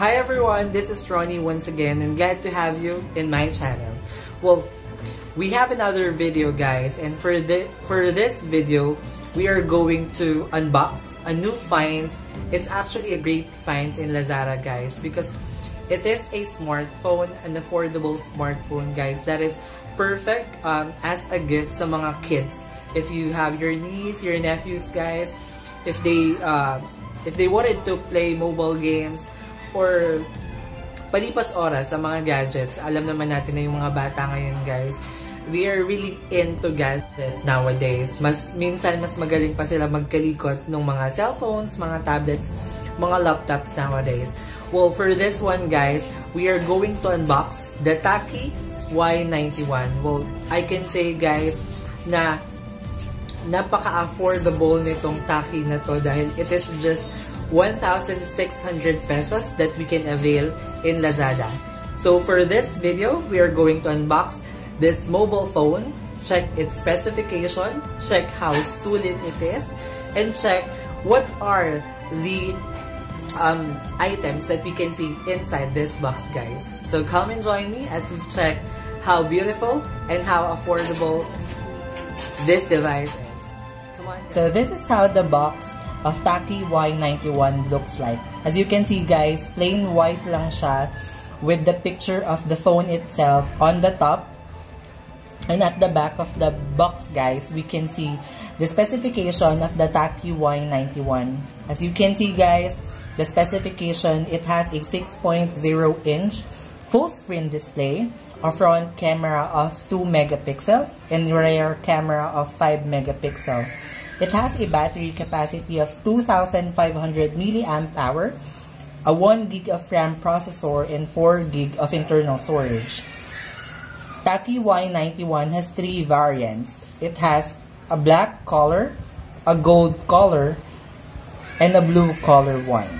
Hi everyone, this is Ronnie once again and glad to have you in my channel. Well, we have another video guys and for, the, for this video, we are going to unbox a new finds. It's actually a great finds in Lazada guys because it is a smartphone, an affordable smartphone guys that is perfect um, as a gift sa mga kids. If you have your niece, your nephews guys, if they uh, if they wanted to play mobile games, or palipas oras sa mga gadgets, alam naman natin na yung mga bata ngayon guys, we are really into gadgets nowadays. Mas, minsan, mas magaling pa sila magkalikot ng mga cellphones, mga tablets, mga laptops nowadays. Well, for this one guys, we are going to unbox the Taki Y91. Well, I can say guys na napaka-affordable nitong Taki na to dahil it is just 1,600 pesos that we can avail in Lazada. So for this video, we are going to unbox this mobile phone, check its specification, check how solid it is, and check what are the um, items that we can see inside this box, guys. So come and join me as we check how beautiful and how affordable this device is. Come on. So this is how the box of Taki Y91 looks like. As you can see guys, plain white lang siya with the picture of the phone itself on the top. And at the back of the box guys, we can see the specification of the Taki Y91. As you can see guys, the specification, it has a 6.0 inch full screen display, a front camera of 2 megapixel, and rear camera of 5 megapixel. It has a battery capacity of 2,500 milliamp hour, a 1 gig of RAM processor, and 4 gig of internal storage. Taki Y91 has three variants. It has a black color, a gold color, and a blue color one.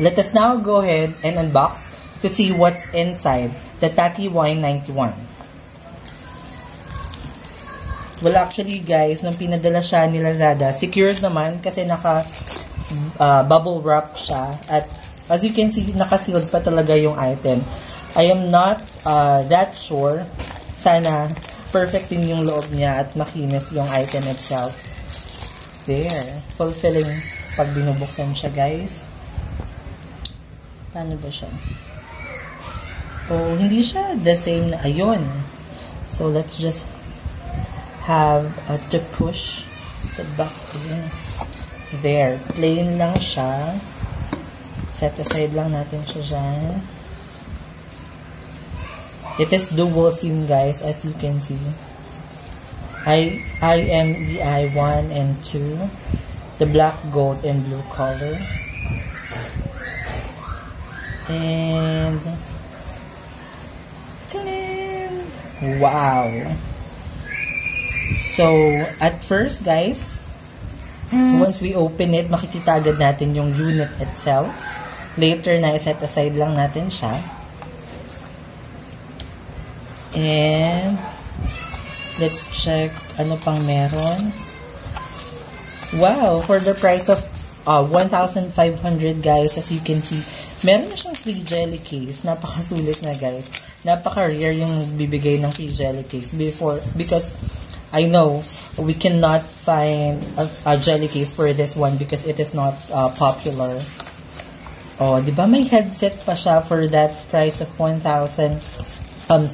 Let us now go ahead and unbox to see what's inside the Taki Y91. Well, actually guys, nung pinadala siya ni Lazada, secured naman kasi naka uh, bubble wrap siya. At as you can see, nakasealed pa talaga yung item. I am not uh, that sure. Sana perfect din yung loob niya at makinis yung item itself. There. Fulfilling pag binubuksan siya, guys. Paano ba siya? Oh, hindi siya the same na ayun. So, let's just have uh, to push the again. There. Plain lang siya. Set aside lang natin siya dyan. It is dual SIM guys as you can see. I IMEI 1 and 2. The black, gold, and blue color. And Wow! So, at first guys, once we open it, makikita agad natin yung unit itself. Later na set aside lang natin siya. And, let's check ano pang meron. Wow! For the price of uh, 1,500 guys, as you can see, meron na siyang free jelly case. Napakasulit na guys. Napaka-rare yung bibigay ng free jelly case before, because I know we cannot find a, a jelly case for this one because it is not uh, popular. Oh, di ba may headset pa siya for that price of 1,690? Um,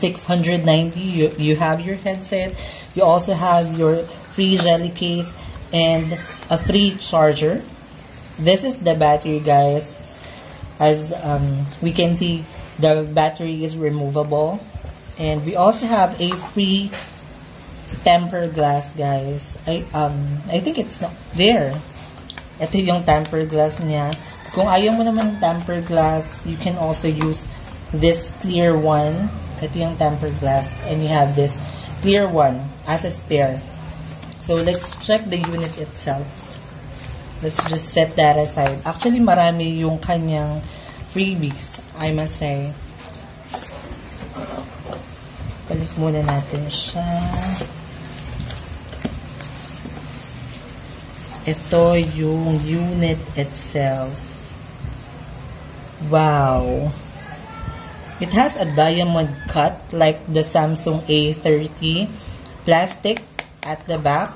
you, you have your headset. You also have your free jelly case and a free charger. This is the battery, guys. As um, we can see, the battery is removable. And we also have a free tempered glass, guys. I, um, I think it's not there. Ito yung tempered glass niya. Kung ayaw mo naman tempered glass, you can also use this clear one. Ito yung tempered glass. And you have this clear one as a spare. So, let's check the unit itself. Let's just set that aside. Actually, marami yung kanyang freebies, I must say. Balik muna natin siya. Ito yung unit itself. Wow! It has a diamond cut like the Samsung A30. Plastic at the back.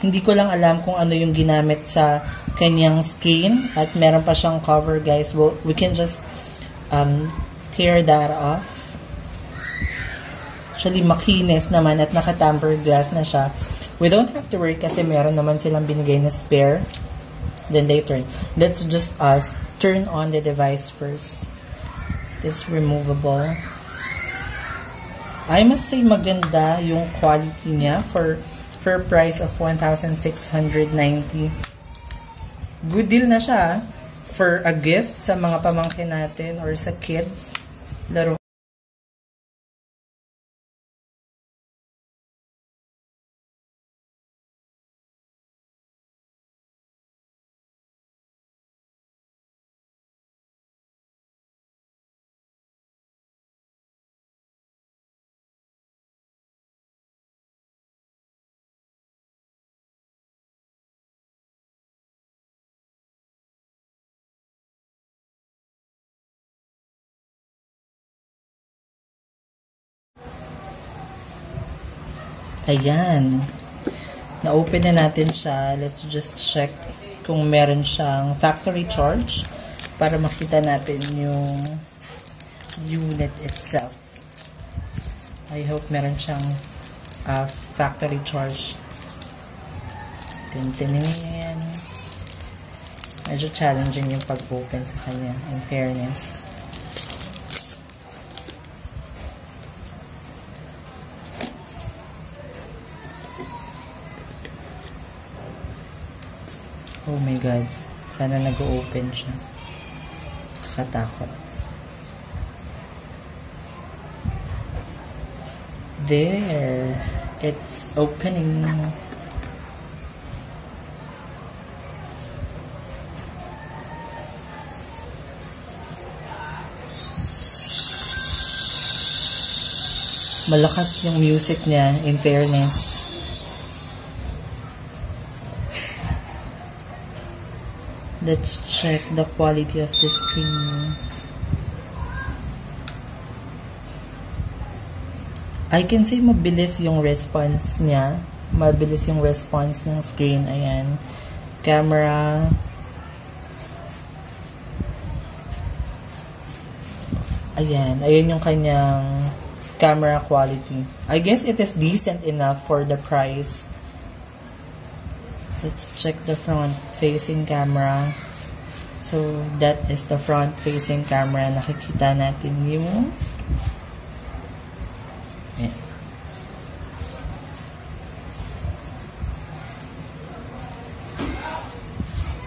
Hindi ko lang alam kung ano yung ginamit sa kanyang screen. At meron pa siyang cover guys. Well, we can just um, tear that off. Actually, makinis naman at naka-tamper glass na siya. We don't have to worry kasi meron naman silang binigay na spare. Then they turn. Let's just us turn on the device first. It's removable. I must say maganda yung quality niya for for price of 1,690. Good deal na siya ah. for a gift sa mga pamangkin natin or sa kids. Laro Ayan. Na-open na natin siya. Let's just check kung meron siyang factory charge para makita natin yung unit itself. I hope meron siyang uh, factory charge. Tintinin. Medyo challenging yung pag-open sa kanya, in fairness. Oh my God. Sana nag-open siya. Kakatakot. There. It's opening. Malakas yung music niya, in fairness. Let's check the quality of the screen. I can say mabilis yung response niya. Mabilis yung response ng screen. Ayan. Camera. Ayan. Ayan yung kanyang camera quality. I guess it is decent enough for the price. Let's check the front facing camera. So, that is the front facing camera. Nakikita natin yung.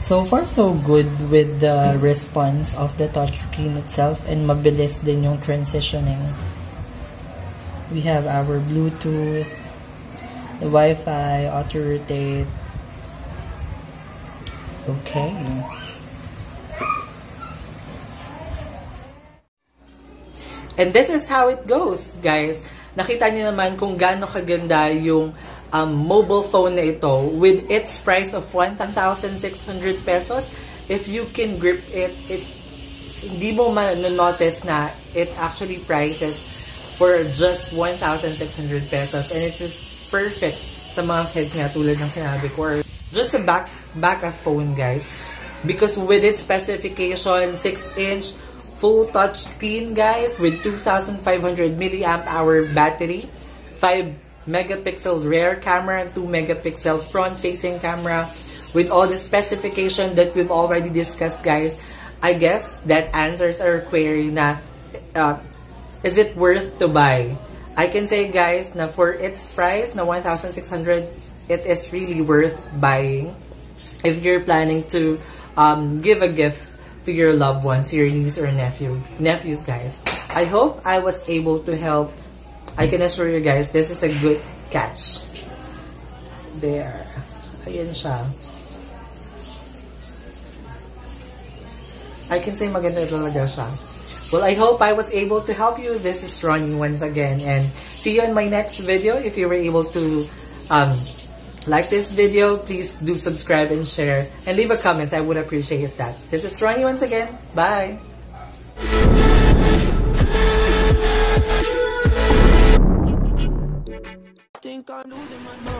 So far, so good with the response of the touchscreen itself and mabilis din yung transitioning. We have our Bluetooth, the Wi-Fi, auto-rotate, Okay. And this is how it goes, guys. Nakita niyo naman kung gaano kaganda yung um, mobile phone na ito with its price of 1,600 pesos. If you can grip it, it hindi mo ma-notice na it actually prices for just 1,600 pesos. And it is perfect sa mga kids nga tulad ng sinabi ko. Just a back back of phone guys. Because with its specification 6 inch full touch screen guys with 2500 milliamp hour battery 5 megapixel rear camera and 2 megapixel front facing camera with all the specification that we've already discussed guys I guess that answers our query na uh, is it worth to buy? I can say guys na for its price na 1,600 it is really worth buying if you're planning to um, give a gift to your loved ones, your niece or nephew, nephews, guys. I hope I was able to help. I can assure you guys, this is a good catch. There. Ayan siya. I can say maganda talaga siya. Well, I hope I was able to help you. This is Ronnie once again. And see you in my next video if you were able to um, like this video, please do subscribe and share and leave a comment. I would appreciate that. This is Ronnie once again. Bye! Think I'm losing my mind